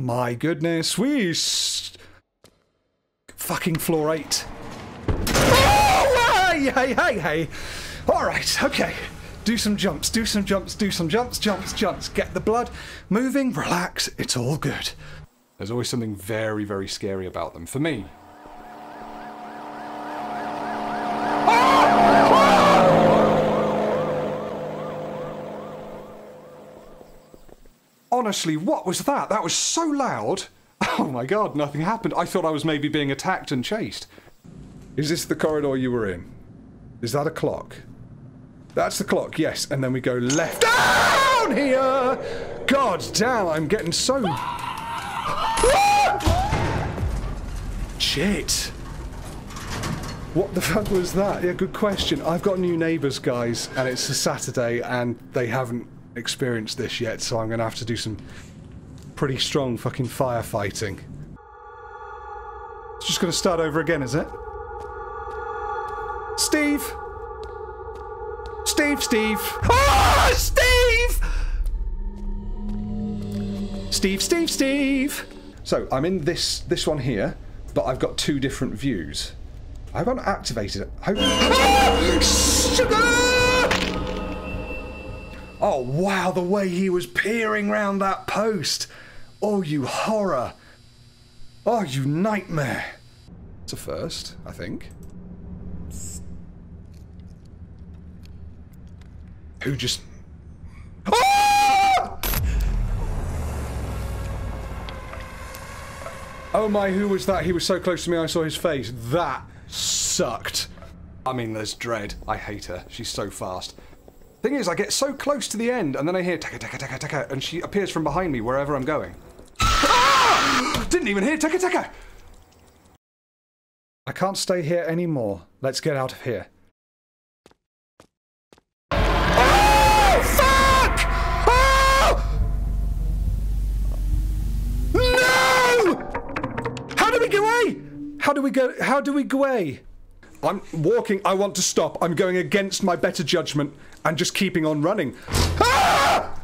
My goodness, we fucking floor eight. Oh, hey, hey, hey, hey. All right, okay. Do some jumps, do some jumps, do some jumps, jumps, jumps. Get the blood moving, relax, it's all good. There's always something very, very scary about them. For me, Honestly, what was that? That was so loud. Oh my god, nothing happened. I thought I was maybe being attacked and chased. Is this the corridor you were in? Is that a clock? That's the clock, yes. And then we go left down here! God damn, I'm getting so... Shit. What the fuck was that? Yeah, good question. I've got new neighbours, guys, and it's a Saturday, and they haven't experienced this yet, so I'm going to have to do some pretty strong fucking firefighting. It's just going to start over again, is it? Steve! Steve, Steve! Ah, Steve! Steve, Steve, Steve! So, I'm in this, this one here, but I've got two different views. I haven't activated it. I... Ah! Sugar! Oh, wow, the way he was peering round that post. Oh, you horror. Oh, you nightmare. It's a first, I think. Who just... Ah! Oh my, who was that? He was so close to me I saw his face. That sucked. I mean, there's Dread. I hate her. She's so fast. Thing is, I get so close to the end, and then I hear taka taka taka taka, and she appears from behind me wherever I'm going. Ah! Didn't even hear taka taka! I can't stay here anymore. Let's get out of here. Oh, fuck! Oh! No! How do we go away? How do we go? How do we go away? I'm walking. I want to stop. I'm going against my better judgment and just keeping on running. Ah!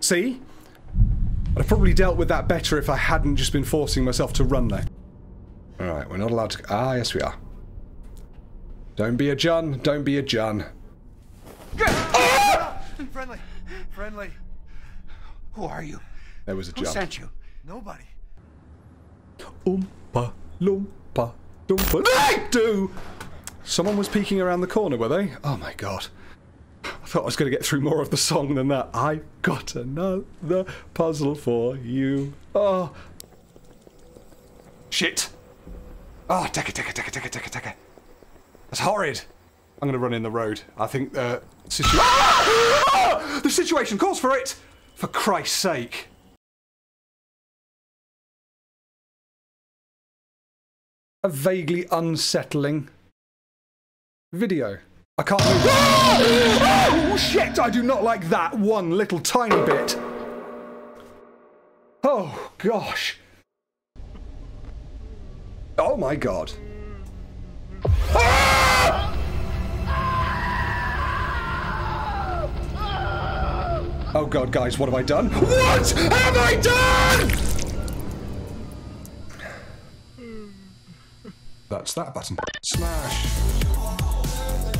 See? I'd have probably dealt with that better if I hadn't just been forcing myself to run there. Alright, we're not allowed to... Ah, yes we are. Don't be a Jun. Don't be a Jun. Ah! Friendly. Friendly. Who are you? There was a Who sent you? Nobody. Oompa, loompa, doompa. They do! Someone was peeking around the corner, were they? Oh my god. I thought I was going to get through more of the song than that. I got another puzzle for you. Oh. Shit. Oh, Decker, Decker, Decker, Decker, Decker, Decker. That's horrid. I'm going to run in the road. I think the situation... Ah! The situation calls for it! For Christ's sake. A vaguely unsettling video. I can't move. Oh, shit! I do not like that one little tiny bit. Oh, gosh. Oh my god. Ah! Oh god, guys, what have I done? What have I done? That's that button. Smash.